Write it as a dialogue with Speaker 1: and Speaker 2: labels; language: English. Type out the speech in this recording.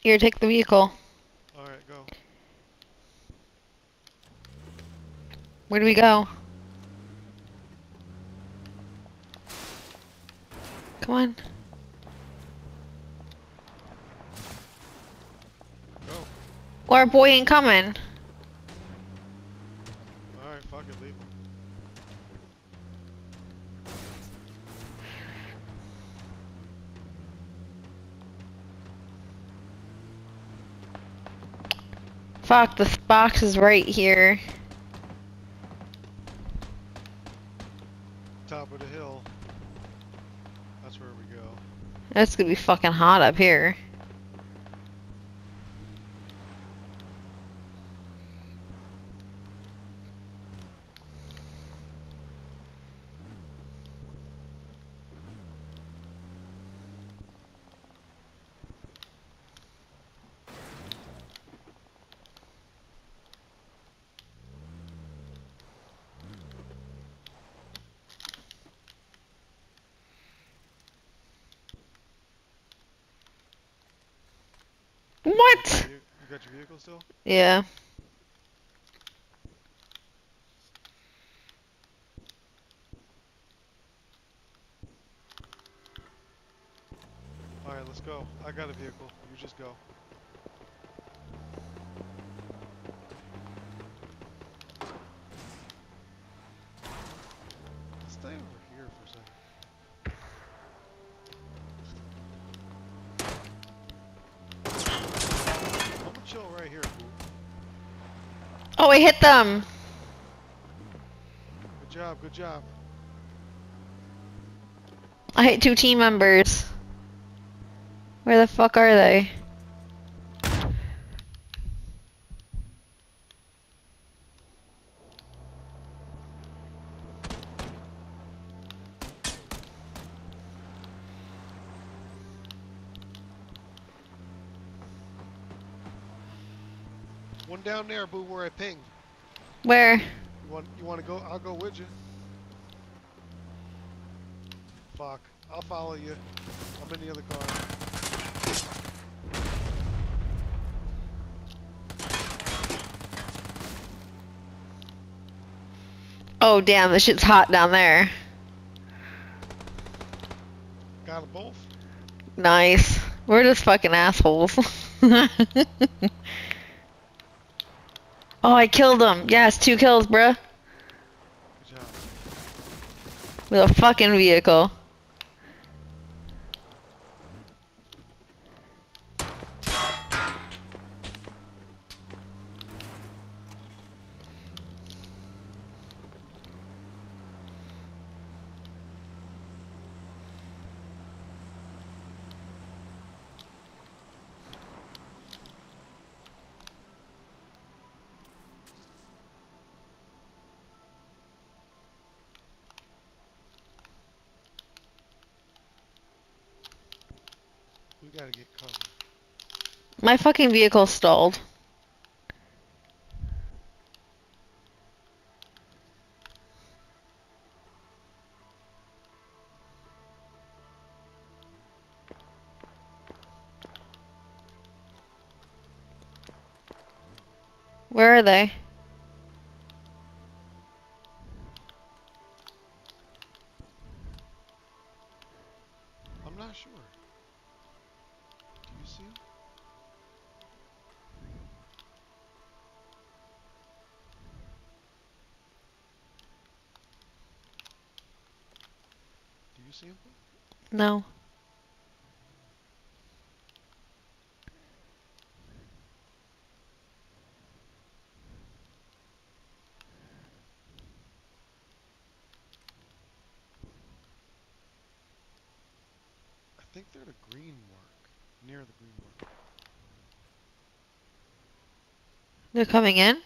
Speaker 1: Here, take the vehicle.
Speaker 2: Alright, go.
Speaker 1: Where do we go? Come on.
Speaker 2: Go.
Speaker 1: Well, our boy ain't coming.
Speaker 2: Alright, fuck it, leave him.
Speaker 1: Fuck, this box is right here.
Speaker 2: Top of the hill. That's where we go.
Speaker 1: That's gonna be fucking hot up here. What?
Speaker 2: You, you got your vehicle still?
Speaker 1: Yeah.
Speaker 2: Alright, let's go. I got a vehicle. You just go.
Speaker 1: Oh, I hit them.
Speaker 2: Good job, good job.
Speaker 1: I hit two team members. Where the fuck are they?
Speaker 2: One down there, boo, where I pinged.
Speaker 1: Where?
Speaker 2: You want you want to go? I'll go with you. Fuck. I'll follow you. I'm in the other car.
Speaker 1: Oh, damn, the shit's hot down there.
Speaker 2: Got them both.
Speaker 1: Nice. We're just fucking assholes. oh, I killed him. Yes, two kills, bruh. With a fucking vehicle.
Speaker 2: We gotta get.
Speaker 1: My fucking vehicle stalled. Where are they?
Speaker 2: You? Do you see him?
Speaker 1: No.
Speaker 2: I think they're the green mark. Near the green mark.
Speaker 1: They're coming in?